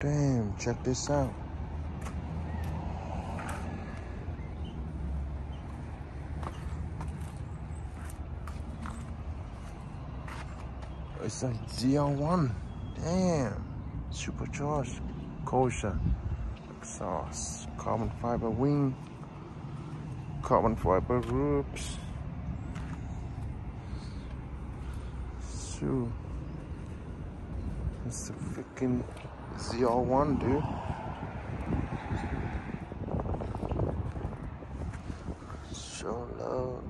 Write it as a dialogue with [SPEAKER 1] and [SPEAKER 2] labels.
[SPEAKER 1] Damn, check this out. It's a ZR1. Damn. Supercharged. Corsa. Exhaust. Carbon fiber wing. Carbon fiber roofs. So, it's a freaking ZR1, dude. Show love.